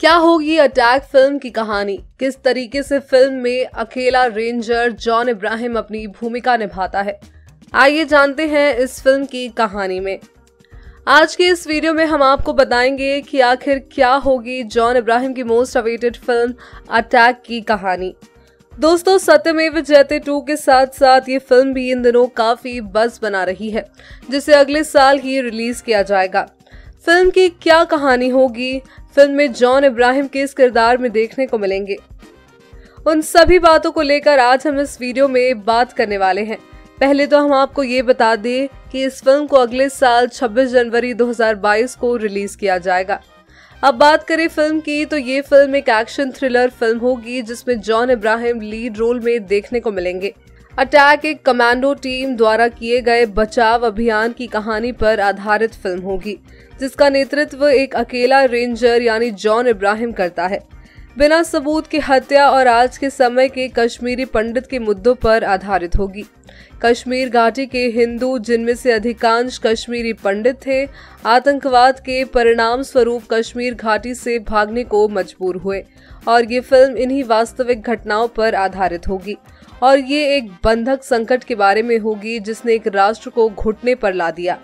क्या होगी attack film की कहानी? किस तरीके से फ़िल्म में अकेला रेंजर जॉन इब्राहिम अपनी भूमिका निभाता है? आइए जानते हैं इस फ़िल्म की कहानी में। आज के इस वीडियो में हम आपको बताएँगे कि आखिर क्या होगी जॉन इब्राहिम की मोस्ट अवेटेड फ़िल्म अटैक की कहानी। दोस्तों, सत्यमेव जयते टू के साथ साथ ये फ़िल्म भी इन दिनों काफ़ी बस बना रही है, जिसे अगले साल ही रिलीज़ किया जाएगा। फ़िल्म की क्या कहानी होगी? फ़िल्म में जॉन इब्राहिम के इस किरदार में देखने को मिलेंगे? उन सभी बातों को लेकर आज हम इस वीडियो में बात करने वाले हैं। पहले तो हम आपको ये बता दें कि इस फ़िल्म को अगले साल 26 जनवरी 2022 को रिलीज़ किया जाएगा। अब बात करें फ़िल्म की तो ये फ़िल्म एक एक्शन थ्रिलर फ़िल्म होगी जिसमें जॉन इब्राहिम लीड रोल में देखने को मिलेंगे। अटैक एक कमांडो टीम द्वारा किए गए बचाव अभियान की कहानी पर आधारित फ़िल्म होगी, जिसका नेतृत्व एक अकेला रेंजर यानी जॉन इब्राहिम करता है। बिना सबूत की हत्या और आज के समय के कश्मीरी पंडित के मुद्दों पर आधारित होगी। कश्मीर घाटी के हिंदू, जिनमें से अधिकांश कश्मीरी पंडित थे, आतंकवाद के परिणाम स्वरूप कश्मीर घाटी से भागने को मजबूर हुए, और ये फ़िल्म इन्हीं वास्तविक घटनाओं पर आधारित होगी। और ये एक बंधक संकट के बारे में होगी जिसने एक राष्ट्र को घुटने पर ला दिया।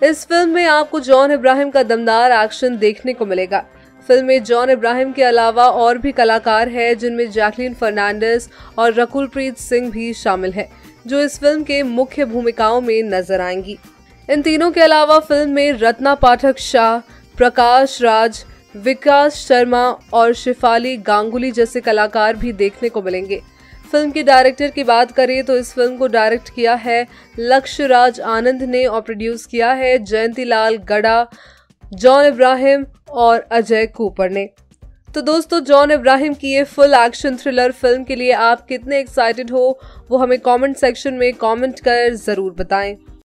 इस फ़िल्म में आपको जॉन इब्राहिम का दमदार एक्शन देखने को मिलेगा। फ़िल्म में जॉन इब्राहिम के अलावा और भी कलाकार हैं, जिनमें जैकलिन फर्नांडिस और रकुलप्रीत सिंह भी शामिल हैं, जो इस फ़िल्म के मुख्य भूमिकाओं में नज़र आएँगी। इन तीनों के अलावा फ़िल्म में रत्ना पाठक शाह, प्रकाश राज, विकास शर्मा और शिफाली गांगुली जैसे कलाकार भी देखने को मिलेंगे। फ़िल्म के डायरेक्टर की बात करें तो इस फ़िल्म को डायरेक्ट किया है लक्ष्य राज आनंद ने और प्रोड्यूस किया है जयंती लाल गड़ा, जॉन इब्राहिम और अजय कूपर ने। तो दोस्तों, जॉन इब्राहिम की ये फुल एक्शन थ्रिलर फ़िल्म के लिए आप कितने एक्साइटेड हो, वो हमें कमेंट सेक्शन में कमेंट कर ज़रूर बताएँ।